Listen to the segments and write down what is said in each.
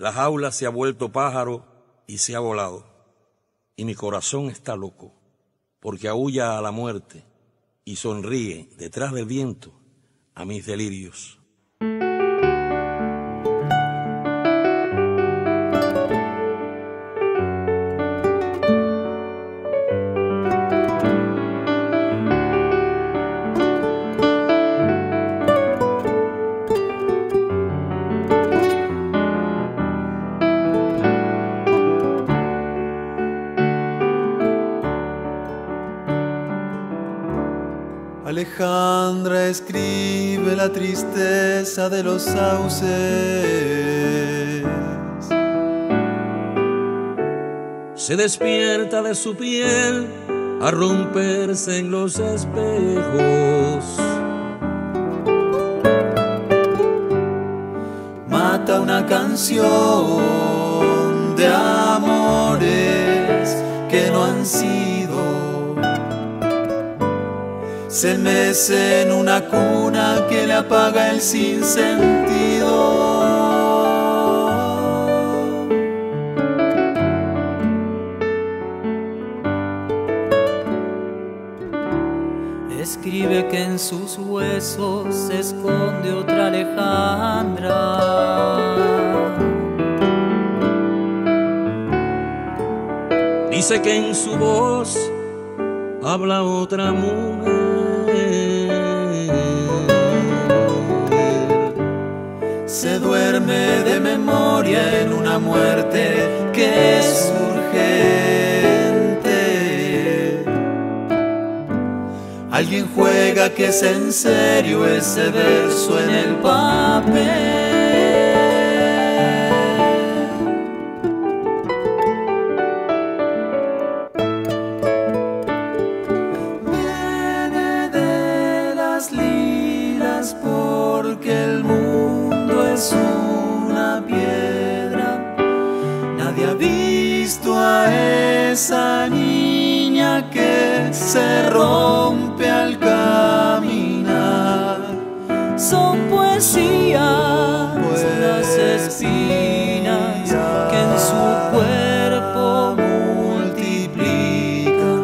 La jaula se ha vuelto pájaro y se ha volado. Y mi corazón está loco, porque aúlla a la muerte y sonríe detrás del viento a mis delirios. Alejandra escribe la tristeza de los sauces. Se despierta de su piel a romperse en los espejos. Mata una canción de amores que no han sido se mece en una cuna que le apaga el sinsentido. Escribe que en sus huesos se esconde otra Alejandra. Dice que en su voz habla otra mujer. Se duerme de memoria en una muerte que es urgente. Alguien juega que es en serio ese verso en el papel. Esa niña que se rompe al caminar. Son poesías, las espinas que en su cuerpo multiplican.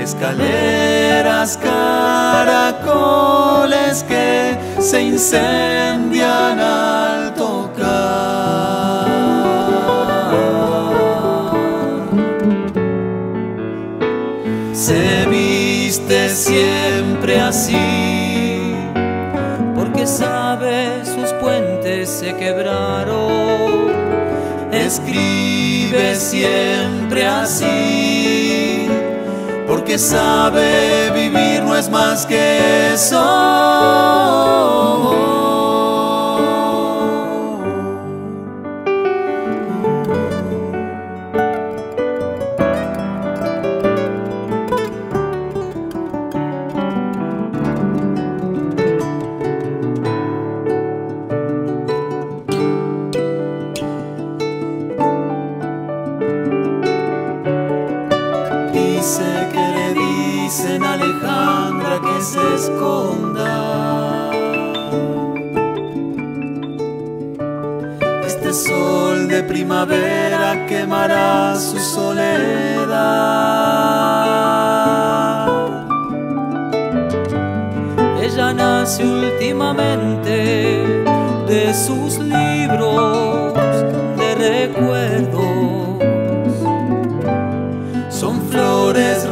Escaleras, caracoles que se incendian al siempre así, porque sabe sus puentes se quebraron. Escribe siempre así, porque sabe vivir no es más que eso. Primavera quemará su soledad. Ella nace últimamente de sus libros de recuerdos.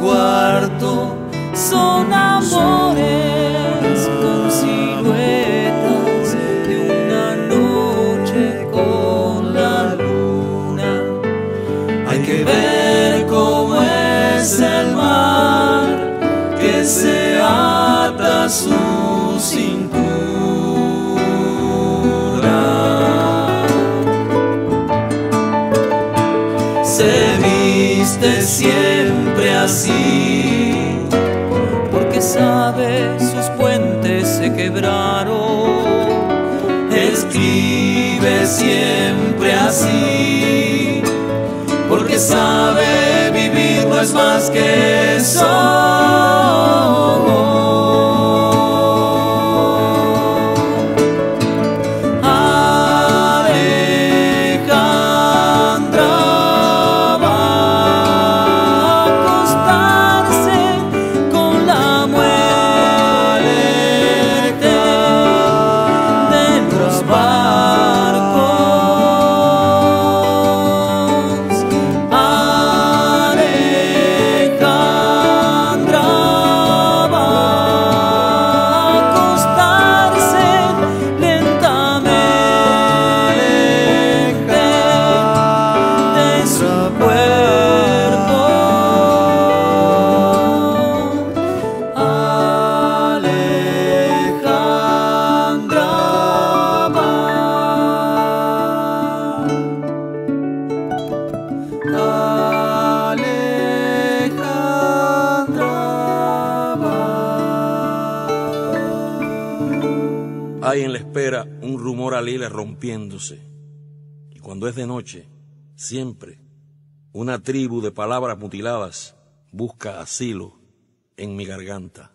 cuarto son amores con siluetas de una noche con la luna. Hay que ver cómo es el mar que se ata su siempre así, porque sabe sus puentes se quebraron, escribe siempre así, porque sabe vivir no es más que eso. Hay en la espera un rumor alile rompiéndose. Y cuando es de noche, siempre una tribu de palabras mutiladas busca asilo en mi garganta.